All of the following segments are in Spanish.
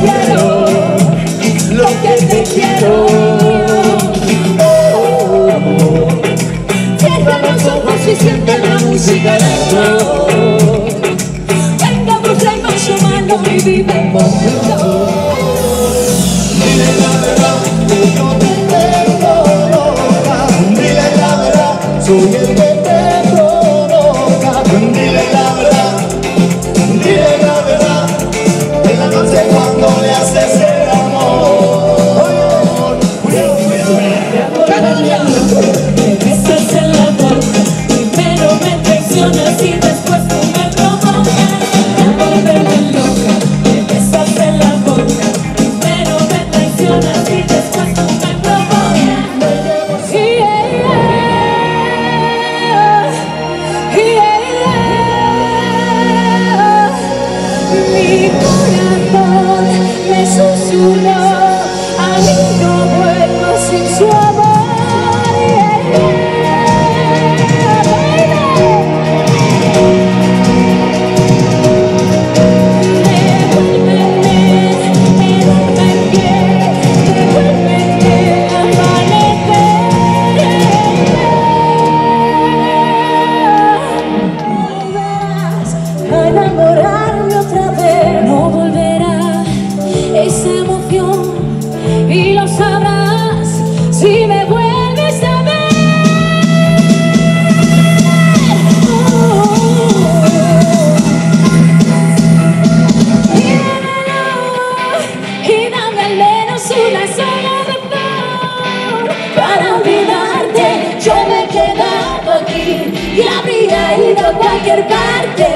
quiero, lo que te quiero. Oh. Cierra los ojos y siente la música de perder.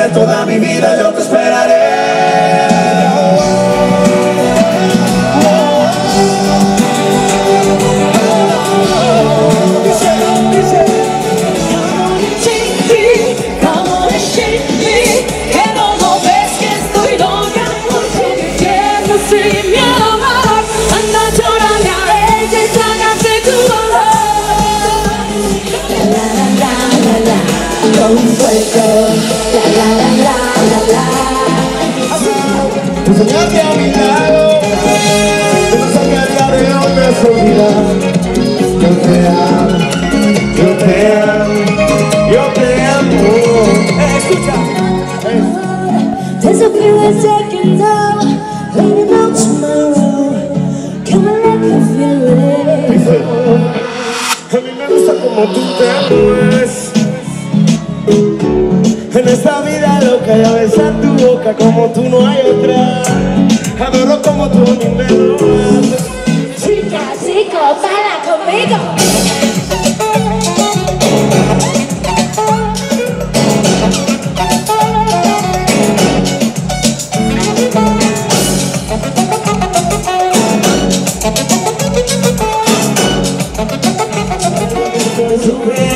ser toda mi vida, yo te espero. boca y a besar tu boca como tú no hay otra. Adoro como tú mi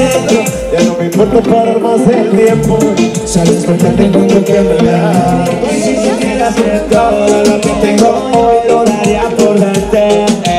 dentro Ya no me importa parar más el tiempo. Sabes perfectamente cuando que me da Si quisieras ser toda lo que tengo hoy Lo daría por darte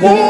more.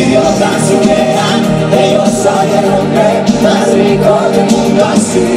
misteriosa ciudad Ellos salieron mas me rico del mundo así